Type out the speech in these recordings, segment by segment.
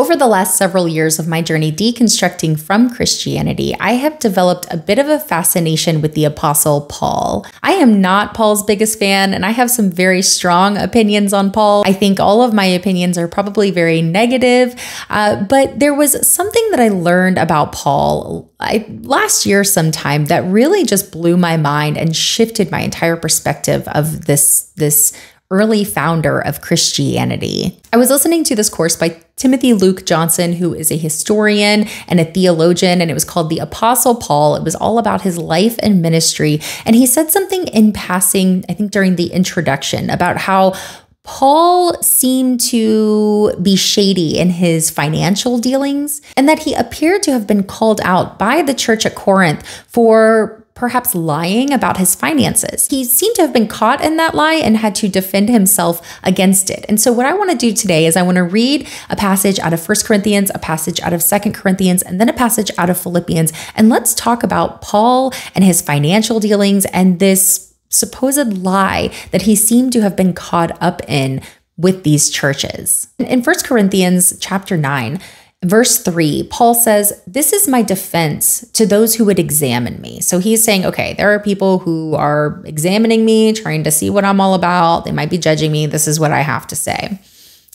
Over the last several years of my journey deconstructing from Christianity, I have developed a bit of a fascination with the Apostle Paul. I am not Paul's biggest fan, and I have some very strong opinions on Paul. I think all of my opinions are probably very negative, uh, but there was something that I learned about Paul I, last year sometime that really just blew my mind and shifted my entire perspective of this this early founder of Christianity. I was listening to this course by Timothy Luke Johnson, who is a historian and a theologian, and it was called The Apostle Paul. It was all about his life and ministry. And he said something in passing, I think during the introduction, about how Paul seemed to be shady in his financial dealings and that he appeared to have been called out by the church at Corinth for perhaps lying about his finances. He seemed to have been caught in that lie and had to defend himself against it. And so, what I want to do today is I want to read a passage out of First Corinthians, a passage out of Second Corinthians, and then a passage out of Philippians. And let's talk about Paul and his financial dealings and this supposed lie that he seemed to have been caught up in with these churches. In First Corinthians chapter 9, Verse 3, Paul says, This is my defense to those who would examine me. So he's saying, okay, there are people who are examining me, trying to see what I'm all about. They might be judging me. This is what I have to say.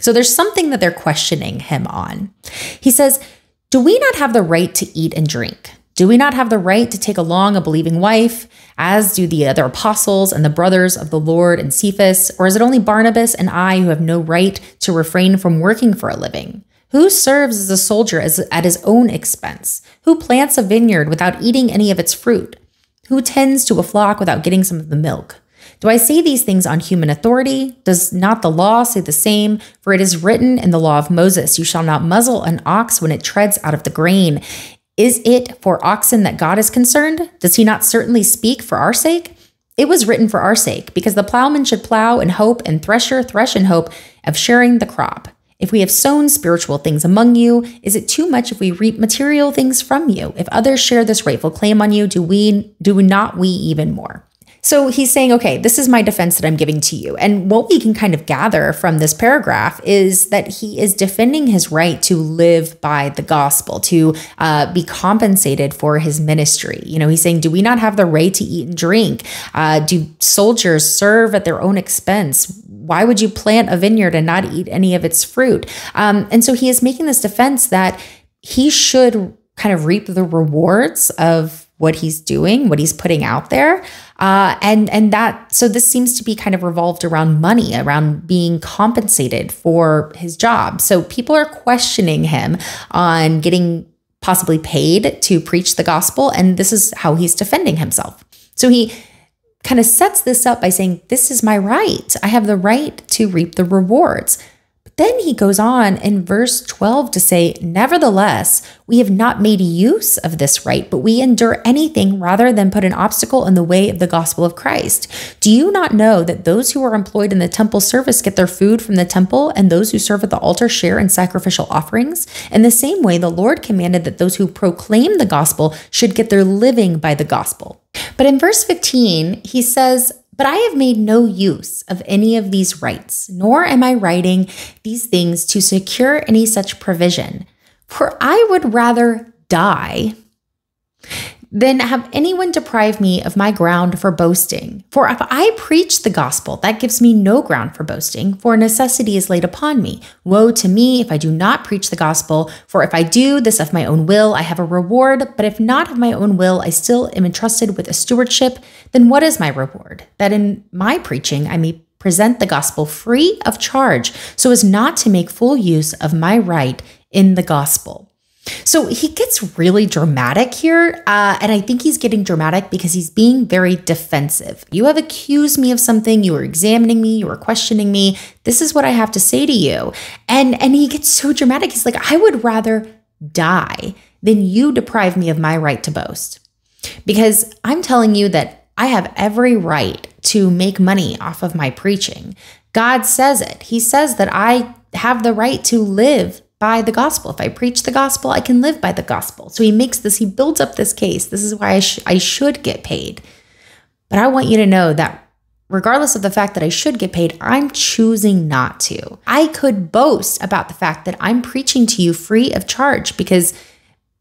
So there's something that they're questioning him on. He says, Do we not have the right to eat and drink? Do we not have the right to take along a believing wife, as do the other apostles and the brothers of the Lord and Cephas? Or is it only Barnabas and I who have no right to refrain from working for a living? Who serves as a soldier as, at his own expense? Who plants a vineyard without eating any of its fruit? Who tends to a flock without getting some of the milk? Do I say these things on human authority? Does not the law say the same? For it is written in the law of Moses, You shall not muzzle an ox when it treads out of the grain. Is it for oxen that God is concerned? Does he not certainly speak for our sake? It was written for our sake, because the plowman should plow in hope, and thresher thresh in hope of sharing the crop. If we have sown spiritual things among you, is it too much if we reap material things from you? If others share this rightful claim on you, do we do not we even more? So he's saying, okay, this is my defense that I'm giving to you. And what we can kind of gather from this paragraph is that he is defending his right to live by the gospel, to uh, be compensated for his ministry. You know, he's saying, do we not have the right to eat and drink? Uh, do soldiers serve at their own expense? Why would you plant a vineyard and not eat any of its fruit? Um, and so he is making this defense that he should kind of reap the rewards of what he's doing, what he's putting out there. Uh, and and that so this seems to be kind of revolved around money, around being compensated for his job. So people are questioning him on getting possibly paid to preach the gospel, and this is how he's defending himself. So he kind of sets this up by saying, This is my right. I have the right to reap the rewards. But then he goes on in verse 12 to say, Nevertheless, we have not made use of this right, but we endure anything rather than put an obstacle in the way of the gospel of Christ. Do you not know that those who are employed in the temple service get their food from the temple, and those who serve at the altar share in sacrificial offerings? In the same way, the Lord commanded that those who proclaim the gospel should get their living by the gospel. But in verse 15, he says, but I have made no use of any of these rights, nor am I writing these things to secure any such provision. For I would rather die then have anyone deprive me of my ground for boasting. For if I preach the gospel, that gives me no ground for boasting, for necessity is laid upon me. Woe to me if I do not preach the gospel, for if I do this of my own will, I have a reward, but if not of my own will, I still am entrusted with a stewardship, then what is my reward? That in my preaching I may present the gospel free of charge, so as not to make full use of my right in the gospel. So he gets really dramatic here. Uh, and I think he's getting dramatic because he's being very defensive. You have accused me of something. You were examining me. You were questioning me. This is what I have to say to you. And, and he gets so dramatic. He's like, I would rather die than you deprive me of my right to boast. Because I'm telling you that I have every right to make money off of my preaching. God says it. He says that I have the right to live by the gospel. If I preach the gospel, I can live by the gospel. So he makes this, he builds up this case. This is why I, sh- I should get paid. But I want you to know that regardless of the fact that I should get paid, I'm choosing not to. I could boast about the fact that I'm preaching to you free of charge because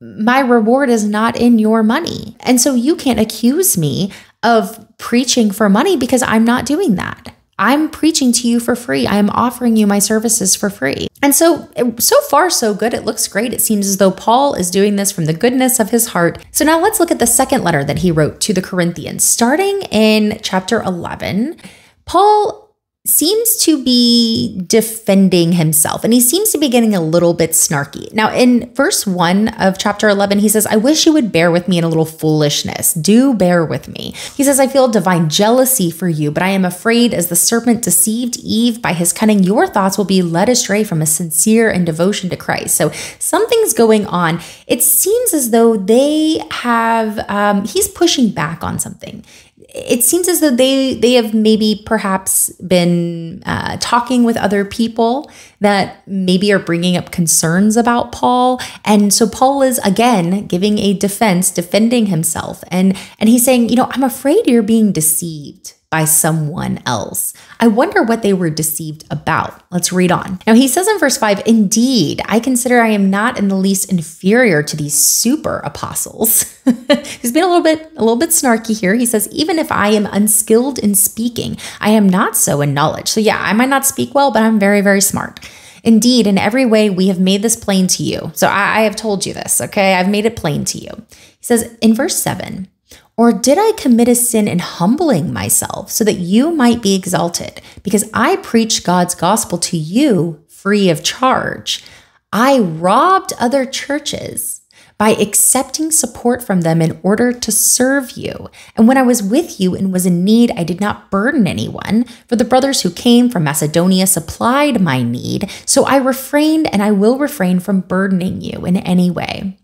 my reward is not in your money. And so you can't accuse me of preaching for money because I'm not doing that. I'm preaching to you for free. I am offering you my services for free. And so, so far, so good. It looks great. It seems as though Paul is doing this from the goodness of his heart. So now let's look at the second letter that he wrote to the Corinthians. Starting in chapter 11, Paul seems to be defending himself and he seems to be getting a little bit snarky. Now, in verse 1 of chapter 11, he says, I wish you would bear with me in a little foolishness. Do bear with me. He says, I feel divine jealousy for you, but I am afraid as the serpent deceived Eve by his cunning, your thoughts will be led astray from a sincere and devotion to Christ. So something's going on. It seems as though they have, um, he's pushing back on something it seems as though they they have maybe perhaps been uh, talking with other people that maybe are bringing up concerns about Paul, and so Paul is again giving a defense, defending himself, and and he's saying, you know, I'm afraid you're being deceived by someone else. I wonder what they were deceived about. Let's read on. Now, he says in verse 5 Indeed, I consider I am not in the least inferior to these super apostles. He's been a little bit a little bit snarky here. He says, Even if I am unskilled in speaking, I am not so in knowledge. So, yeah, I might not speak well, but I'm very, very smart. Indeed, in every way, we have made this plain to you. So I, I, have told you this, okay? I've made it plain to you. He says in verse 7 or did I commit a sin in humbling myself so that you might be exalted? Because I preached God's gospel to you free of charge. I robbed other churches by accepting support from them in order to serve you. And when I was with you and was in need, I did not burden anyone, for the brothers who came from Macedonia supplied my need. So I refrained and I will refrain from burdening you in any way.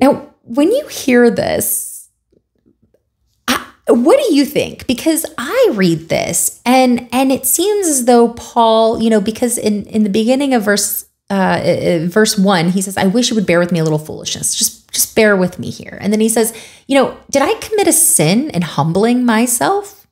Now, when you hear this, what do you think? Because i read this and and it seems as though paul you know because in in the beginning of verse uh, verse 1 he says i wish you would bear with me a little foolishness. Just just bear with me here. And then he says you know did i commit a sin in humbling myself?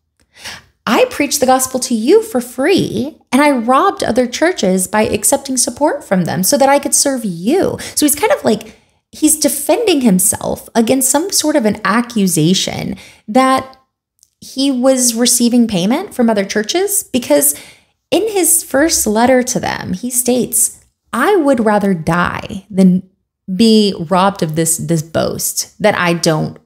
I preached the gospel to you for free and i robbed other churches by accepting support from them so that i could serve you. So he's kind of like he's defending himself against some sort of an accusation that he was receiving payment from other churches because in his first letter to them, he states, I would rather die than be robbed of this, this boast that I don't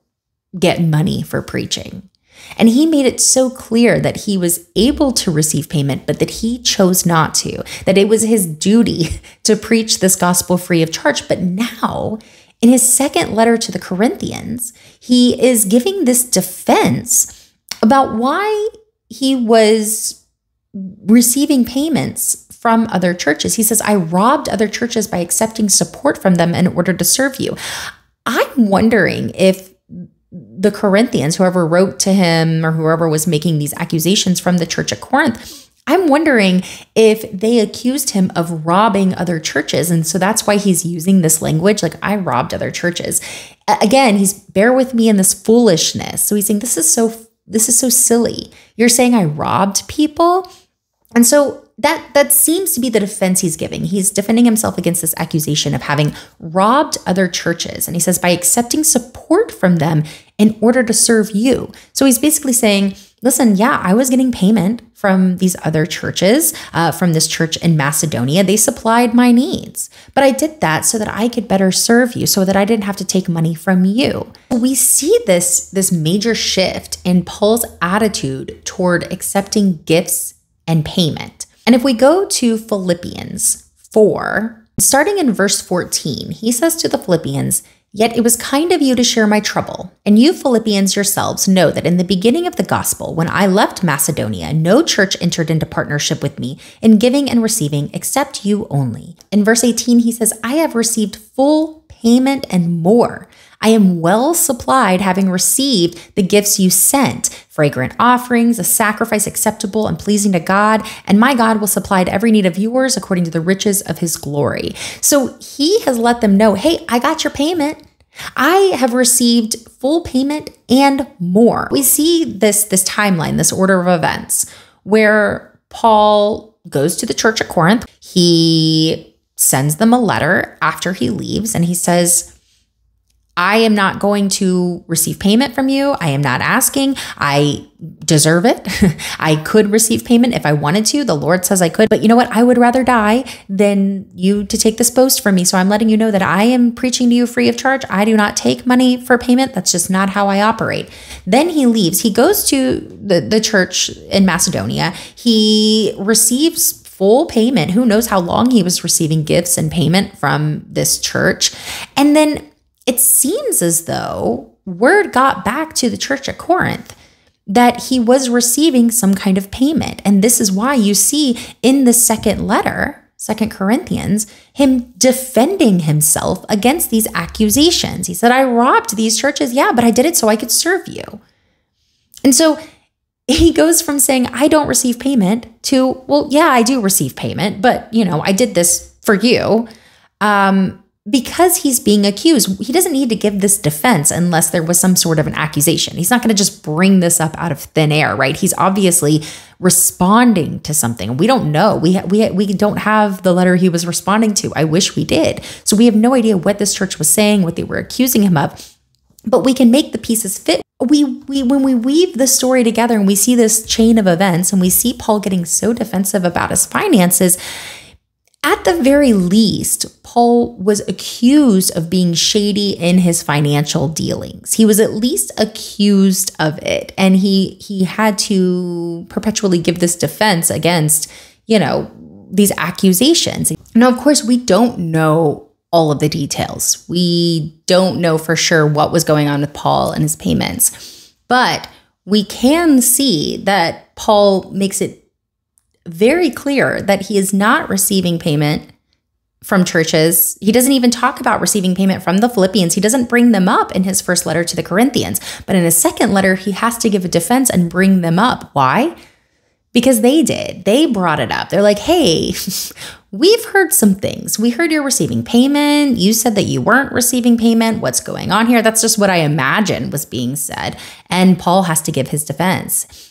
get money for preaching. And he made it so clear that he was able to receive payment, but that he chose not to, that it was his duty to preach this gospel free of charge. But now in his second letter to the Corinthians, he is giving this defense about why he was receiving payments from other churches. He says, I robbed other churches by accepting support from them in order to serve you. I'm wondering if the Corinthians, whoever wrote to him or whoever was making these accusations from the church at Corinth, I'm wondering if they accused him of robbing other churches. And so that's why he's using this language like, I robbed other churches. Again, he's bear with me in this foolishness. So he's saying, This is so. This is so silly. You're saying I robbed people? And so that that seems to be the defense he's giving. He's defending himself against this accusation of having robbed other churches. And he says by accepting support from them in order to serve you. So he's basically saying, listen, yeah, I was getting payment from these other churches, uh, from this church in Macedonia. They supplied my needs, but I did that so that I could better serve you, so that I didn't have to take money from you. We see this this major shift in Paul's attitude toward accepting gifts and payment. And if we go to Philippians 4, starting in verse 14, he says to the Philippians, Yet it was kind of you to share my trouble. And you Philippians yourselves know that in the beginning of the gospel, when I left Macedonia, no church entered into partnership with me in giving and receiving except you only. In verse 18, he says, I have received full payment and more. I am well supplied, having received the gifts you sent fragrant offerings, a sacrifice acceptable and pleasing to God, and my God will supply every need of yours according to the riches of his glory. So he has let them know hey, I got your payment. I have received full payment and more. We see this this timeline, this order of events where Paul goes to the church at Corinth. He sends them a letter after he leaves and he says, I am not going to receive payment from you. I am not asking. I deserve it. I could receive payment if I wanted to. The Lord says I could. But you know what? I would rather die than you to take this post from me. So I'm letting you know that I am preaching to you free of charge. I do not take money for payment. That's just not how I operate. Then he leaves. He goes to the, the church in Macedonia. He receives full payment. Who knows how long he was receiving gifts and payment from this church. And then it seems as though word got back to the church at Corinth that he was receiving some kind of payment. And this is why you see in the second letter, Second Corinthians, him defending himself against these accusations. He said, I robbed these churches. Yeah, but I did it so I could serve you. And so he goes from saying, I don't receive payment to, well, yeah, I do receive payment, but you know, I did this for you. Um, because he's being accused, he doesn't need to give this defense unless there was some sort of an accusation. He's not going to just bring this up out of thin air, right? He's obviously responding to something. We don't know. We we we don't have the letter he was responding to. I wish we did. So we have no idea what this church was saying, what they were accusing him of. But we can make the pieces fit. We we when we weave the story together and we see this chain of events and we see Paul getting so defensive about his finances, at the very least, Paul was accused of being shady in his financial dealings. He was at least accused of it, and he he had to perpetually give this defense against, you know, these accusations. Now, of course, we don't know all of the details. We don't know for sure what was going on with Paul and his payments. But we can see that Paul makes it very clear that he is not receiving payment from churches. He doesn't even talk about receiving payment from the Philippians. He doesn't bring them up in his first letter to the Corinthians. But in his second letter, he has to give a defense and bring them up. Why? Because they did. They brought it up. They're like, hey, we've heard some things. We heard you're receiving payment. You said that you weren't receiving payment. What's going on here? That's just what I imagine was being said. And Paul has to give his defense.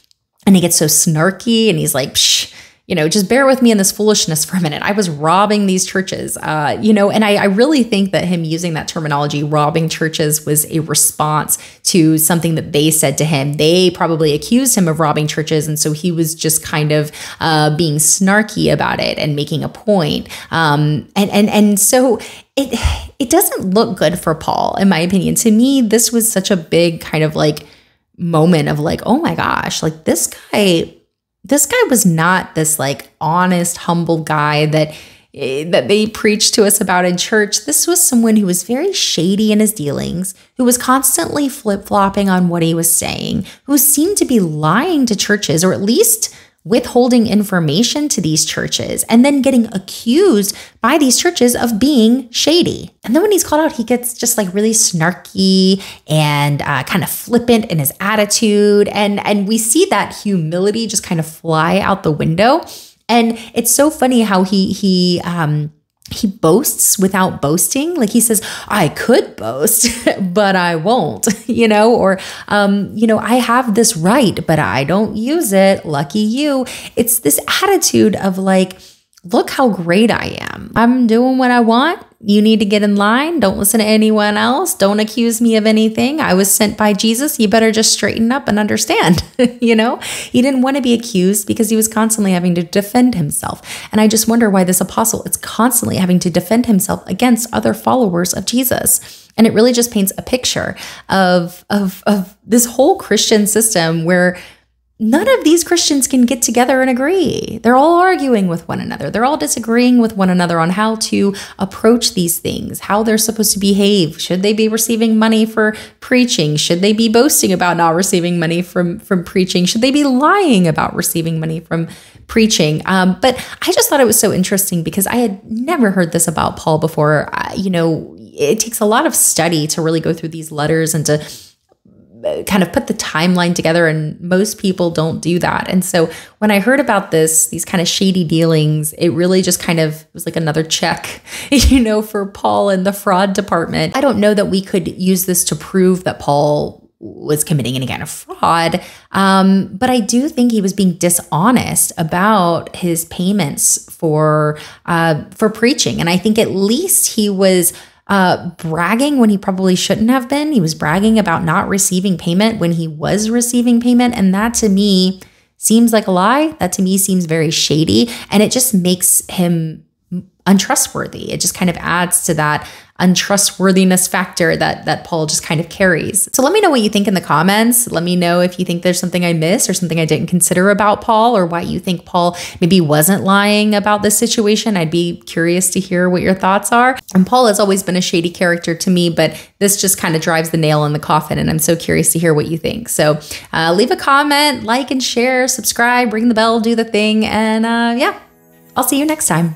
And he gets so snarky and he's like, Psh, you know, just bear with me in this foolishness for a minute. I was robbing these churches, uh, you know, and I, I really think that him using that terminology, robbing churches, was a response to something that they said to him. They probably accused him of robbing churches. And so he was just kind of uh, being snarky about it and making a point. Um, and, and, and so it, it doesn't look good for Paul, in my opinion. To me, this was such a big kind of like, moment of like, oh my gosh, like this guy, this guy was not this like honest, humble guy that eh, that they preached to us about in church. This was someone who was very shady in his dealings, who was constantly flip flopping on what he was saying, who seemed to be lying to churches, or at least withholding information to these churches and then getting accused by these churches of being shady. And then when he's called out, he gets just like really snarky and uh, kind of flippant in his attitude. And, and we see that humility just kind of fly out the window. And it's so funny how he, he, um, he boasts without boasting? Like he says i could boast but i won't you know? Or um, you know i have this right but i don't use it. Lucky you. It's this attitude of like look how great i am i'm doing what i want you need to get in line. Don't listen to anyone else. Don't accuse me of anything. I was sent by Jesus. You better just straighten up and understand. you know, he didn't want to be accused because he was constantly having to defend himself. And I just wonder why this apostle is constantly having to defend himself against other followers of Jesus. And it really just paints a picture of, of, of this whole Christian system where none of these Christians can get together and agree. They're all arguing with one another. They're all disagreeing with one another on how to approach these things, how they're supposed to behave. Should they be receiving money for preaching? Should they be boasting about not receiving money from from preaching? Should they be lying about receiving money from preaching? Um, but I just thought it was so interesting because I had never heard this about Paul before. Uh, you know, it takes a lot of study to really go through these letters and to kind of put the timeline together and most people don't do that. And so when I heard about this, these kind of shady dealings, it really just kind of was like another check, you know, for Paul and the fraud department. I don't know that we could use this to prove that Paul was committing any kind of fraud. Um, but I do think he was being dishonest about his payments for uh, for preaching, and I think at least he was. Uh, bragging when he probably shouldn't have been. He was bragging about not receiving payment when he was receiving payment. And that to me seems like a lie. That to me seems very shady. And it just makes him untrustworthy. It just kind of adds to that untrustworthiness factor that that Paul just kind of carries. So let me know what you think in the comments. Let me know if you think there's something I missed or something I didn't consider about Paul or why you think Paul maybe wasn't lying about this situation. I'd be curious to hear what your thoughts are. And Paul has always been a shady character to me, but this just kind of drives the nail in the coffin and I'm so curious to hear what you think. So uh, leave a comment, like and share, subscribe, ring the bell, do the thing, and uh, yeah, I'll see you next time.